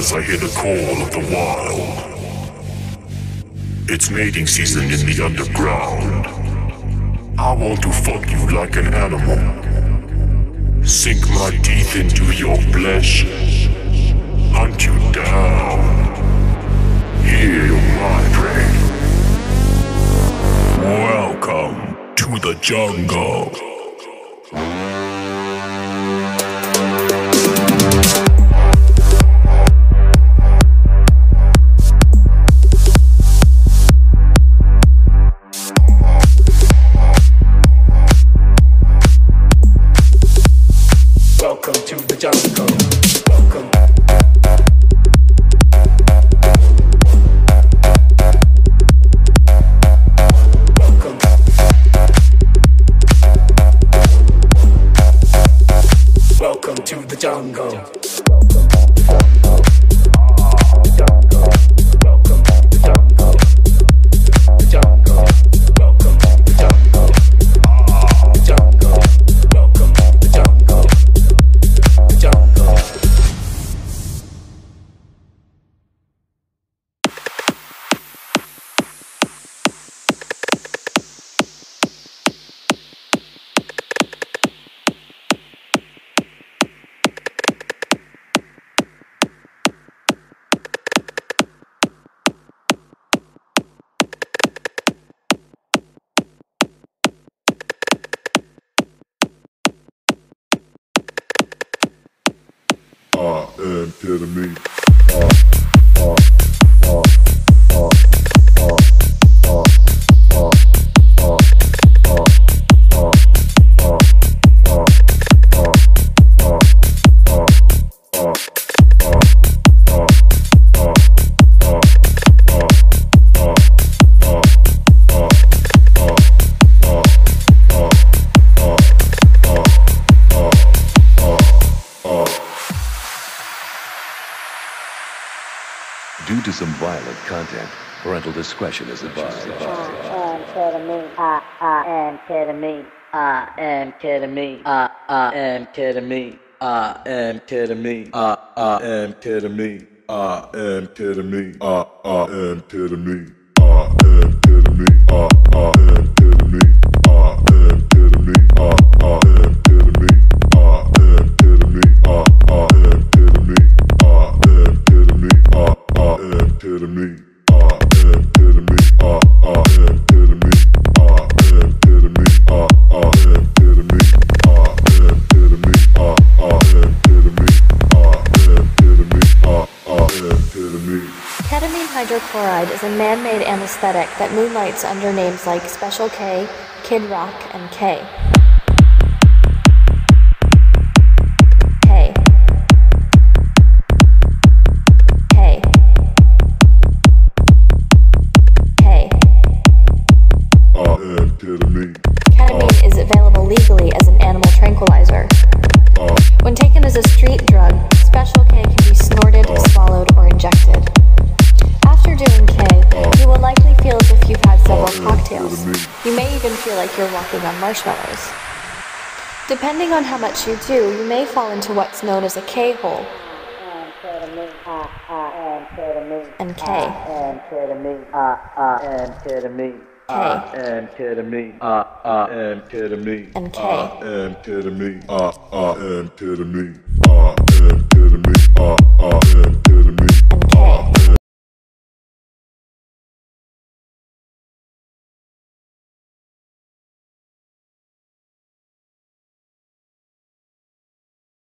I hear the call of the wild. It's mating season in the underground. I want to fuck you like an animal. Sink my teeth into your flesh. Hunt you down. Hear my prey. Welcome to the jungle. Welcome to the jungle. Welcome. dead to me. Violent content. Parental discretion is advised. Amphetamine. I, I am ketamine. I am ketamine. I, I am ketamine. I am ketamine. I, I am ketamine. I am ketamine. I, I am ketamine. I am ketamine. I, I am ketamine. I am ketamine. I, Hydrochloride is a man made anesthetic that moonlights under names like Special K, Kid Rock, and. K. on marshmallows. Depending on how much you do, you may fall into what's known as a K-hole. And K. And K. And K.